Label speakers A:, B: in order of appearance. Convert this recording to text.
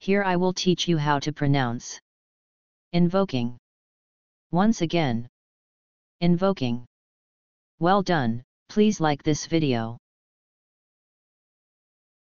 A: Here I will teach you how to pronounce invoking. Once again. Invoking. Well done, please like this video.